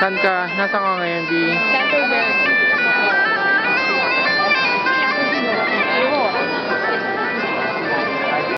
Saan ka? Nasaan ka ngayon, Di? Canterbury.